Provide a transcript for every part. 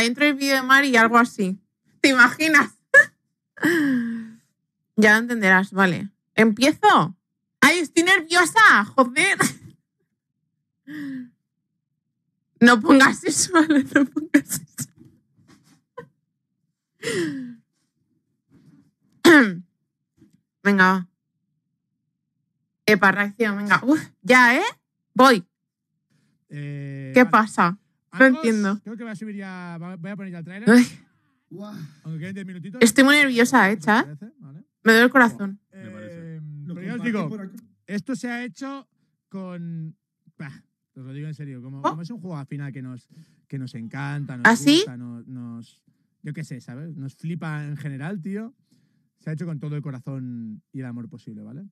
La intro del vídeo de Mari y algo así. ¿Te imaginas? ya lo entenderás, vale. ¿Empiezo? ¡Ay, estoy nerviosa! ¡Joder! No pongas eso, vale, no pongas eso. Venga, va. Epa, reacción, venga. Uf, ya, ¿eh? Voy. Eh, ¿Qué vale. pasa? No entiendo. Creo que voy a subir ya. Voy a poner ya el trailer. Aunque queden 10 minutitos. estoy muy nerviosa, ¿eh, ¿Te chat? Vale. Me duele el corazón. Me parece. Eh, Lo pero ya os digo, esto se ha hecho con. Bah, os lo digo en serio. Como, como es un juego al final que nos, que nos encanta, nos ¿Ah, sí? gusta, nos, nos- Yo qué sé, ¿sabes? Nos flipa en general, tío. Se ha hecho con todo el corazón y el amor posible, ¿vale?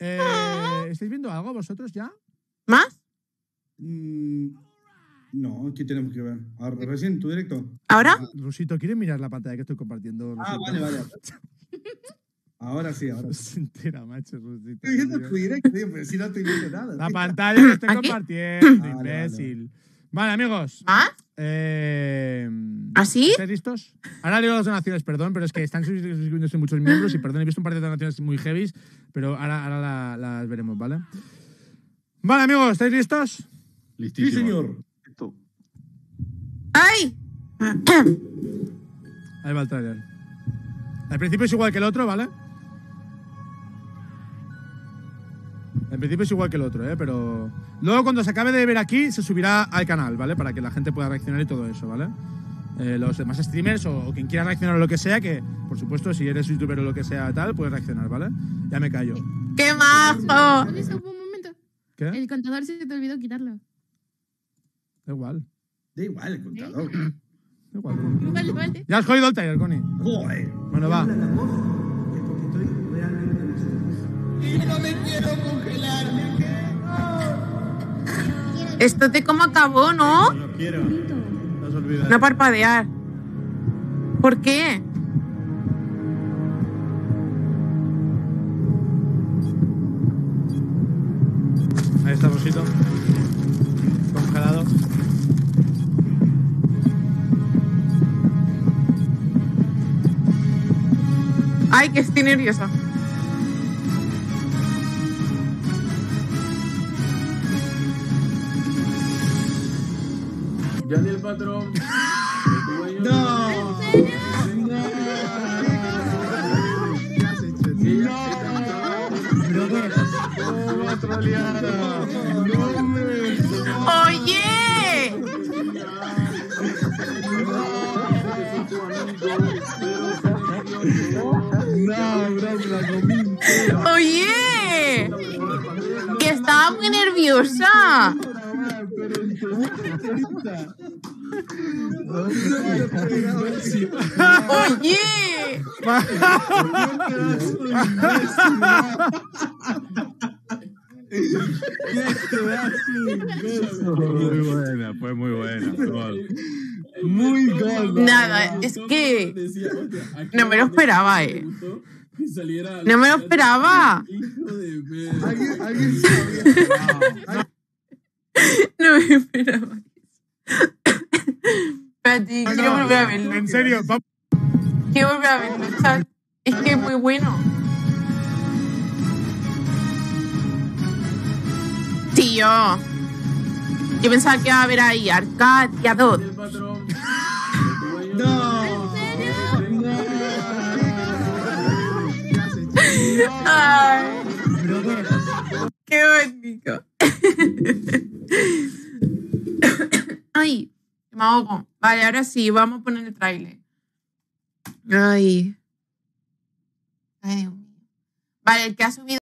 Eh, ¿Estáis viendo algo vosotros ya? ¿Más? Mm, no, ¿qué tenemos que ver? Ahora, recién tu directo. ¿Ahora? Rusito, ¿quieres mirar la pantalla que estoy compartiendo? Ah, vale, vale. Ahora sí, ahora No sí. se entera, macho, Rusito. Estoy viendo tu directo, tío, pero si no estoy viendo nada. La pantalla que estoy compartiendo, Vale, vale, imbécil. Vale, amigos. ¿Más? Eh, ¿Así? ¿Estáis listos? Ahora digo las donaciones, perdón, pero es que están suscribiéndose muchos miembros y perdón, he visto un par de donaciones muy heavy, pero ahora, ahora la- las veremos, ¿vale? Vale, amigos, ¿estáis listos? Sí, Listísimo. señor. ¡Ay! Ahí va el trailer. Al principio es igual que el otro, ¿vale? Al principio es igual que el otro, ¿eh? Pero luego cuando se acabe de ver aquí se subirá al canal, ¿vale? Para que la gente pueda reaccionar y todo eso, ¿vale? Eh, los demás streamers o, o quien quiera reaccionar a lo que sea, que por supuesto si eres youtuber o lo que sea tal, puedes reaccionar, ¿vale? Ya me callo. ¡Qué majo! Eso, un momento. ¿Qué? El contador se te olvidó quitarlo. Da igual. Da igual el contador. Da igual. Vale, vale. Ya has jodido el trailer, Connie. Joder. Bueno, va. Esto te como acabó, ¿no? No quiero. No. No parpadear. ¿Por qué? Ahí está Rosito. Congelado. Ay, que estoy nerviosa. Ya ni el patrón. No. ¡Oye! No, muy nerviosa. Oye. Muy buena, fue muy buena. Gol. Muy gol. Nada, es que Decía, "Hostia, ¿a qué no me lo esperaba, eh. Que saliera No me lo esperaba. Hijo de. Alguien, alguien sabía. No me esperaba. Espérate, quiero volver a verlo. En serio, va- Quiero volver a verlo, chat. Es que es muy bueno. Tío. Yo pensaba que iba a haber ahí Arcadia 2. El patrón. No. Ay, qué bonito. Ay, me ahogo. Vale, ahora sí, vamos a poner el trailer. Ay. Ay. Vale, el que ha subido.